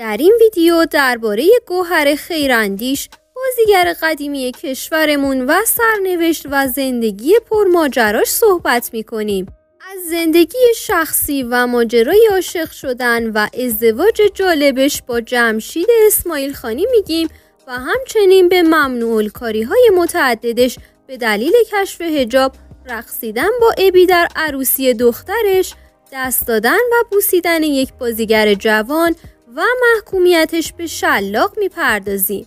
در این ویدیو درباره گوهر خیراندیش بازیگر قدیمی کشورمون و سرنوشت و زندگی پرماجراش صحبت می‌کنیم. از زندگی شخصی و ماجرای عاشق شدن و ازدواج جالبش با جمشید اسماعیل خانی میگیم و همچنین به ممنوع کاری های متعددش به دلیل کشف هجاب رقصیدن با ابی در عروسی دخترش دست دادن و بوسیدن یک بازیگر جوان و محکومیتش به شلاق می‌پردازیم.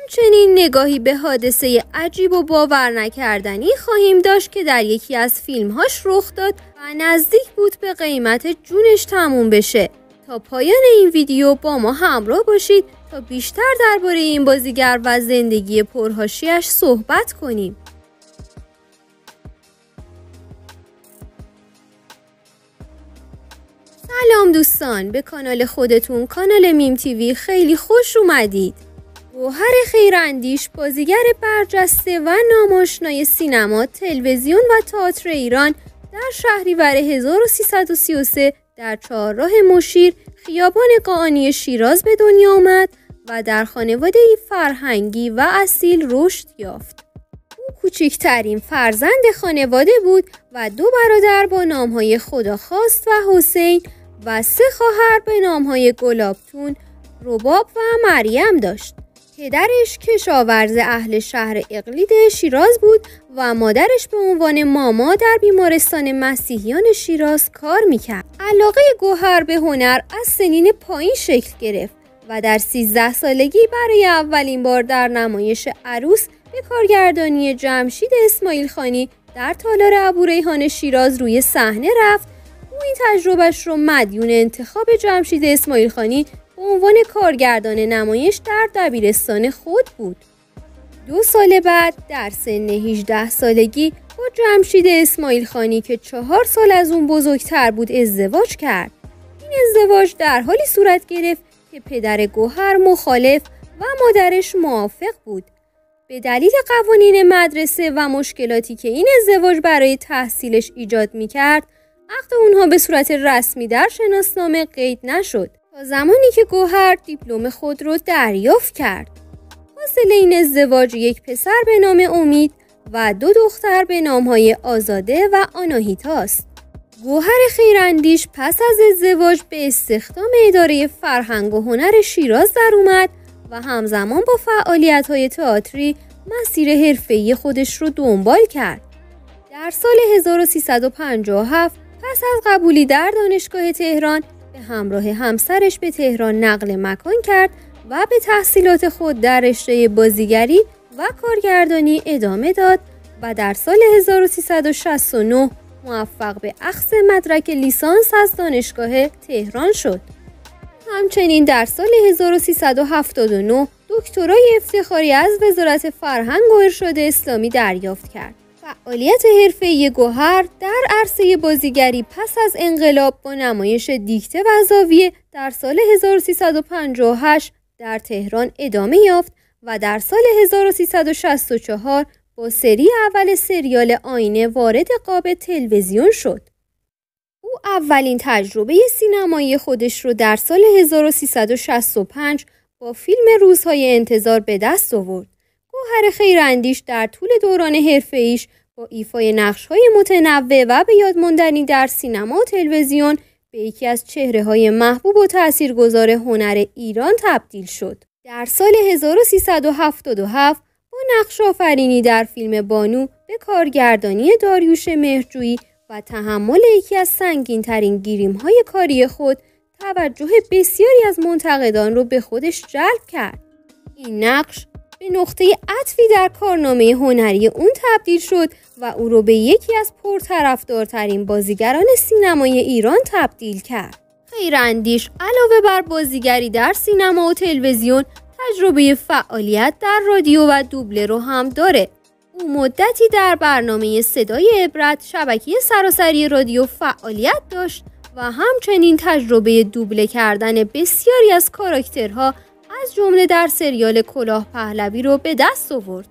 همچنین نگاهی به حادثه عجیب و باور نکردنی خواهیم داشت که در یکی از فیلمهاش رخ داد و نزدیک بود به قیمت جونش تموم بشه. تا پایان این ویدیو با ما همراه باشید تا بیشتر درباره این بازیگر و زندگی پرهاشیش صحبت کنیم. سلام دوستان به کانال خودتون کانال میم تیوی خیلی خوش اومدید گوهر خیراندیش بازیگر برجسته و ناماشنای سینما تلویزیون و تئاتر ایران در شهریور 1333 در چهارراه مشیر خیابان قاانی شیراز به دنیا آمد و در خانواده فرهنگی و اصیل رشد یافت. او کوچکترین فرزند خانواده بود و دو برادر با نامهای خداخواست و حسین و سه خواهر به نامهای گلابتون، رباب و مریم داشت. پدرش کشاورز اهل شهر اقلید شیراز بود و مادرش به عنوان ماما در بیمارستان مسیحیان شیراز کار می‌کرد. علاقه گوهر به هنر از سنین پایین شکل گرفت و در 13 سالگی برای اولین بار در نمایش عروس به کارگردانی جمشید اسماعیل خانی در تالار ابوریحان شیراز روی صحنه رفت او این تجربهش رو مدیون انتخاب جمشید اسماعیل خانی به عنوان کارگردان نمایش در دبیرستان خود بود. دو سال بعد در سن 18 سالگی با جمشید اسماعیل خانی که چهار سال از اون بزرگتر بود ازدواج کرد. این ازدواج در حالی صورت گرفت که پدر گوهر مخالف و مادرش موافق بود. به دلیل قوانین مدرسه و مشکلاتی که این ازدواج برای تحصیلش ایجاد می کرد، عقد اونها به صورت رسمی در شناسنامه قید نشد تا زمانی که گوهر دیپلم خود را دریافت کرد. حاصل این ازدواج یک پسر به نام امید و دو دختر به نامهای آزاده و آناهیتاست. گوهر خیراندیش پس از ازدواج به استخدام اداره فرهنگ و هنر شیراز در اومد و همزمان با فعالیت های تئاتری مسیر حرفه‌ای خودش رو دنبال کرد. در سال 1357 پس از قبولی در دانشگاه تهران به همراه همسرش به تهران نقل مکان کرد و به تحصیلات خود در رشته بازیگری و کارگردانی ادامه داد و در سال 1369 موفق به اخذ مدرک لیسانس از دانشگاه تهران شد. همچنین در سال 1379 دکترای افتخاری از وزارت فرهنگ و ارشاد اسلامی دریافت کرد. فعالیت حرفه‌ای گوهر در عرصه بازیگری پس از انقلاب با نمایش دیکته و زاویه در سال 1358 در تهران ادامه یافت و در سال 1364 با سری اول سریال آینه وارد قاب تلویزیون شد. او اولین تجربه سینمایی خودش رو در سال 1365 با فیلم روزهای انتظار به دست آورد. گوهر خیراندیش در طول دوران حرفه ایش با ایفای نقش های متنوع و به یاد ماندنی در سینما و تلویزیون به یکی از چهره های محبوب و تاثیرگذار هنر ایران تبدیل شد. در سال 1377 با نقش آفرینی در فیلم بانو به کارگردانی داریوش مهرجویی و تحمل یکی از سنگین ترین گیریم های کاری خود توجه بسیاری از منتقدان را به خودش جلب کرد. این نقش به نقطه عطفی در کارنامه هنری اون تبدیل شد و او رو به یکی از پرطرفدارترین بازیگران سینمای ایران تبدیل کرد. خیراندیش علاوه بر بازیگری در سینما و تلویزیون تجربه فعالیت در رادیو و دوبله رو هم داره. او مدتی در برنامه صدای عبرت شبکه سراسری رادیو فعالیت داشت و همچنین تجربه دوبله کردن بسیاری از کاراکترها از جمله در سریال کلاه پهلوی رو به دست آورد.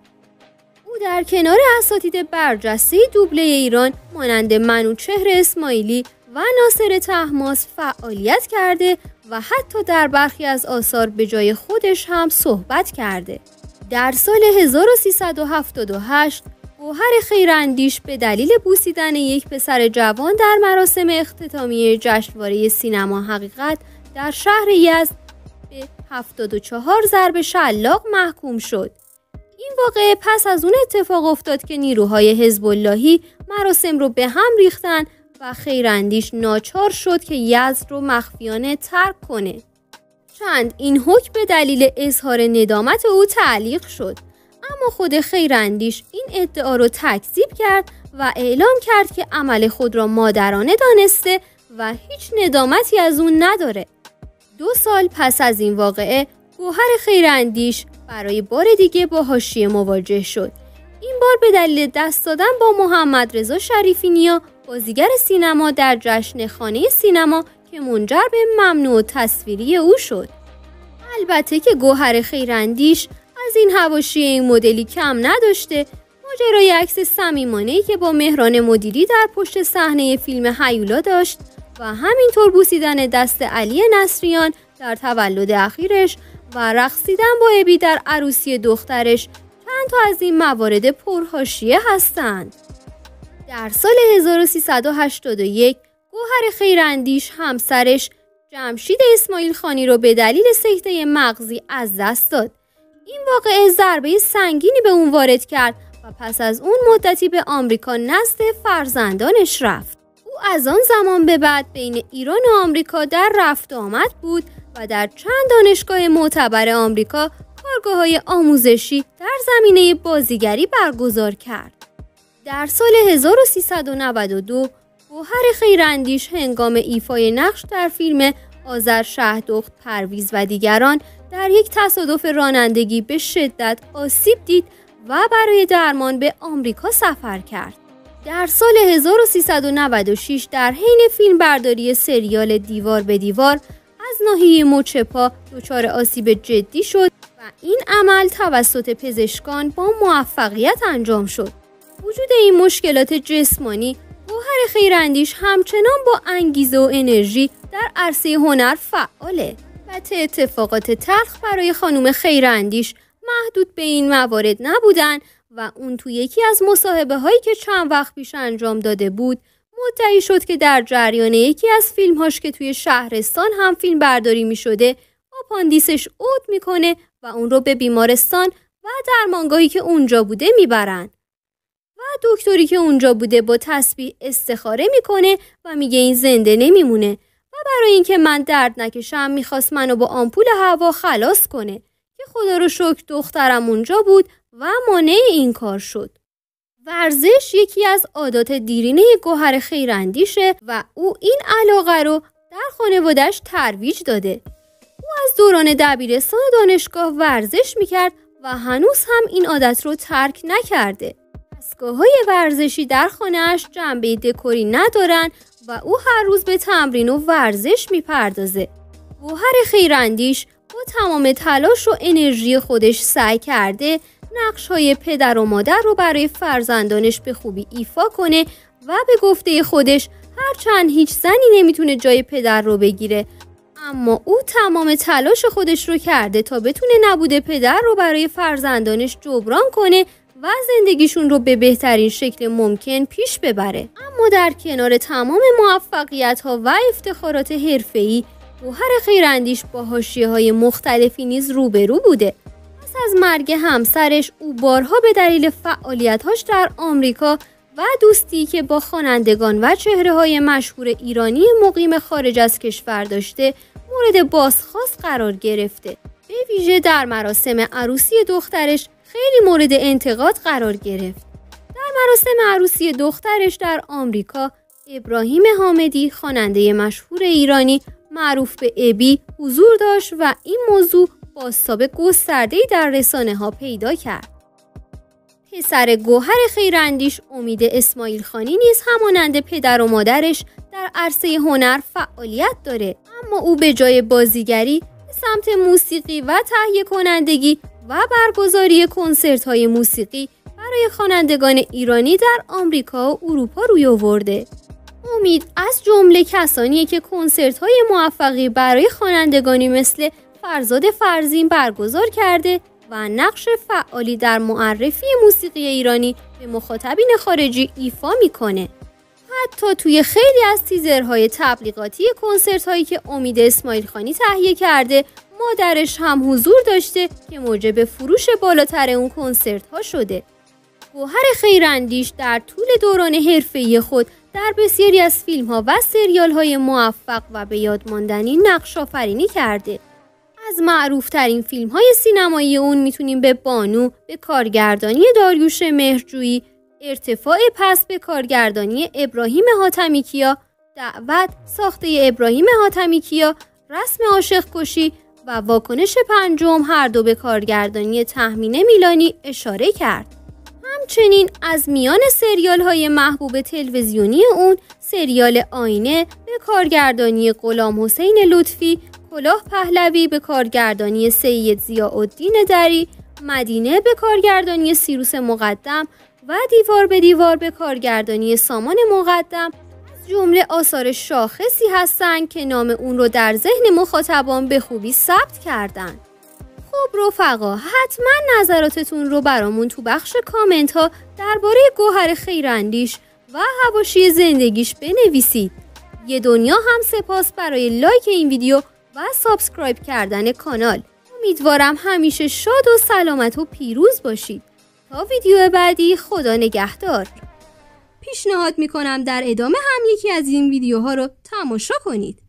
او در کنار اساتید برجسته دوبله ایران مانند منوچهر اسماعیلی و ناصر تحماس فعالیت کرده و حتی در برخی از آثار به جای خودش هم صحبت کرده. در سال 1378 گوهر خیراندیش به دلیل بوسیدن یک پسر جوان در مراسم اختتامیه جشنواره سینما حقیقت در شهر یزد به 74 ضرب شلاق محکوم شد. این واقعه پس از اون اتفاق افتاد که نیروهای حزب اللهی مراسم رو به هم ریختن و خیراندیش ناچار شد که یزد رو مخفیانه ترک کنه. چند این حکم به دلیل اظهار ندامت او تعلیق شد اما خود خیراندیش این ادعا رو تکذیب کرد و اعلام کرد که عمل خود را مادرانه دانسته و هیچ ندامتی از اون نداره. دو سال پس از این واقعه گوهر خیراندیش برای بار دیگه با حاشیه مواجه شد. این بار به دلیل دست دادن با محمد رضا شریفی نیا بازیگر سینما در جشن خانه سینما که منجر به ممنوع تصویری او شد. البته که گوهر خیراندیش از این هواشی این مدلی کم نداشته ماجرای عکس صمیمانه‌ای که با مهران مدیری در پشت صحنه فیلم هیولا داشت و همینطور بوسیدن دست علی نصریان در تولد اخیرش و رقصیدن با ابی در عروسی دخترش چند تا از این موارد پرهاشیه هستند. در سال 1381 گوهر خیراندیش همسرش جمشید اسماعیل خانی رو به دلیل سکته مغزی از دست داد. این واقعه ضربه سنگینی به اون وارد کرد و پس از اون مدتی به آمریکا نزد فرزندانش رفت. او از آن زمان به بعد بین ایران و آمریکا در رفت آمد بود و در چند دانشگاه معتبر آمریکا کارگاه های آموزشی در زمینه بازیگری برگزار کرد. در سال 1392 گوهر خیراندیش هنگام ایفای نقش در فیلم آذر شهدخت پرویز و دیگران در یک تصادف رانندگی به شدت آسیب دید و برای درمان به آمریکا سفر کرد. در سال 1396 در حین فیلم برداری سریال دیوار به دیوار از ناحیه مچپا دچار آسیب جدی شد و این عمل توسط پزشکان با موفقیت انجام شد. وجود این مشکلات جسمانی گوهر خیراندیش همچنان با انگیزه و انرژی در عرصه هنر فعاله. البته اتفاقات تلخ برای خانم خیراندیش محدود به این موارد نبودن و اون تو یکی از مصاحبه هایی که چند وقت پیش انجام داده بود مدعی شد که در جریان یکی از فیلم هاش که توی شهرستان هم فیلم برداری می شده آپاندیسش عود می‌کنه و اون رو به بیمارستان و درمانگاهی که اونجا بوده می‌برن. و دکتری که اونجا بوده با تسبیح استخاره می‌کنه و میگه این زنده نمیمونه برای اینکه من درد نکشم می‌خواست منو با آمپول هوا خلاص کنه که خدا رو شکر دخترم اونجا بود و مانع این کار شد. ورزش یکی از عادات دیرینه گوهر خیراندیشه و او این علاقه رو در خانوادش ترویج داده. او از دوران دبیرستان دانشگاه ورزش می‌کرد و هنوز هم این عادت رو ترک نکرده. دستگاه های ورزشی در خانهاش جنبه دکوری ندارن و او هر روز به تمرین و ورزش می‌پردازه. گوهر خیراندیش با تمام تلاش و انرژی خودش سعی کرده نقش های پدر و مادر رو برای فرزندانش به خوبی ایفا کنه و به گفته خودش هرچند هیچ زنی نمی‌تونه جای پدر رو بگیره. اما او تمام تلاش خودش رو کرده تا بتونه نبوده پدر رو برای فرزندانش جبران کنه و زندگیشون رو به بهترین شکل ممکن پیش ببره. اما در کنار تمام موفقیت ها و افتخارات حرفه‌ای گوهر خیراندیش با حاشیه های مختلفی نیز روبرو بوده. از مرگ همسرش او بارها به دلیل فعالیتهاش در آمریکا و دوستی که با خوانندگان و چهره های مشهور ایرانی مقیم خارج از کشور داشته مورد بازخواست قرار گرفته به ویژه در مراسم عروسی دخترش خیلی مورد انتقاد قرار گرفت. در مراسم عروسی دخترش در آمریکا ابراهیم حامدی خواننده مشهور ایرانی معروف به ابی حضور داشت و این موضوع باستاب گسترده‌ای در رسانه ها پیدا کرد. پسر گوهر خیراندیش امید اسماعیل خانی نیز همانند پدر و مادرش در عرصه هنر فعالیت داره اما او به جای بازیگری به سمت موسیقی و تهیه کنندگی و برگزاری کنسرت های موسیقی برای خوانندگان ایرانی در آمریکا و اروپا روی آورده. امید از جمله کسانیه که کنسرت های موفقی برای خوانندگانی مثل فرزاد فرزین برگزار کرده و نقش فعالی در معرفی موسیقی ایرانی به مخاطبین خارجی ایفا می‌کنه. حتی توی خیلی از تیزرهای تبلیغاتی کنسرت هایی که امید اسماعیل خانی تهیه کرده مادرش هم حضور داشته که موجب فروش بالاتر اون کنسرت ها شده. گوهر خیراندیش در طول دوران حرفه‌ای خود در بسیاری از فیلم ها و سریال های موفق و به یاد ماندنی نقش آفرینی کرده. از معروف ترین فیلم های سینمایی اون می‌تونیم به بانو به کارگردانی داریوش مهرجویی ارتفاع پس به کارگردانی ابراهیم حاتمی کیا دعوت ساخته ابراهیم حاتمی کیا رسم عاشق کشی و واکنش پنجم هر دو به کارگردانی تحمینه میلانی اشاره کرد. همچنین از میان سریال های محبوب تلویزیونی اون سریال آینه به کارگردانی غلام حسین لطفی کلاه پهلوی به کارگردانی سید زیاءالدین دری مدینه به کارگردانی سیروس مقدم و دیوار به دیوار به کارگردانی سامان مقدم از جمله آثار شاخصی هستند که نام اون رو در ذهن مخاطبان به خوبی ثبت کردند. خب رفقا حتما نظراتتون رو برامون تو بخش کامنت ها درباره گوهر خیراندیش و حواشی زندگیش بنویسید. یه دنیا هم سپاس برای لایک این ویدیو و subscribe کردن کانال. امیدوارم همیشه شاد و سلامت و پیروز باشید. تا ویدیو بعدی خدا نگهدار. پیشنهاد می‌کنم در ادامه هم یکی از این ویدیوها رو تماشا کنید.